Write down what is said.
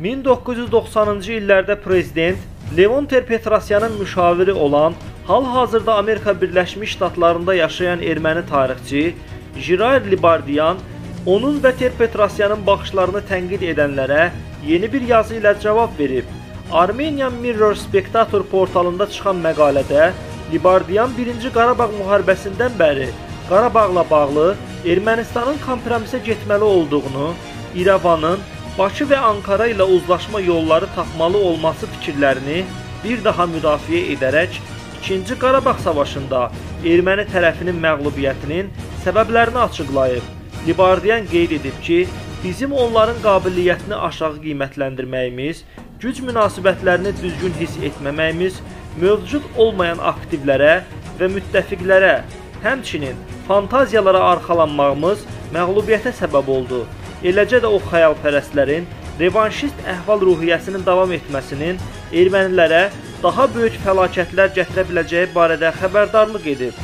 1990-cı illərdə prezident Levonter Petrosyanın müşaviri olan, hal-hazırda Amerika Birləşmiş Ştatlarında yaşayan erməni tarixçi Jirar Libardiyan onun və Ter Petrosyanın baxışlarını tənqid edənlərə yeni bir yazı ilə cavab verib. Armenian Mirror Spectator portalında çıxan məqalədə Libardiyan 1-ci Qarabağ müharibəsindən bəri Qarabağla bağlı Ermənistanın kompromisə getməli olduğunu, İrəvanın Bakı və Ankara ilə uzlaşma yolları tapmalı olması fikirlərini bir daha müdafiə edərək 2-ci Qarabağ savaşında erməni tərəfinin məğlubiyyətinin səbəblərini açıqlayıb. Libardiyan qeyd edib ki, bizim onların qabiliyyətini aşağı qiymətləndirməyimiz, güc münasibətlərini düzgün hiss etməməyimiz, mövcud olmayan aktivlərə və müttəfiqlərə, həmçinin fantaziyalara arxalanmağımız məğlubiyyətə səbəb oldu. Eləcə də o xəyalpərəstlərin revanşist əhval-ruhiyyəsinin davam etməsinin ermənilərə daha böyük fəlakətlər gətirə biləcəyi barədə xəbərdarlıq edib.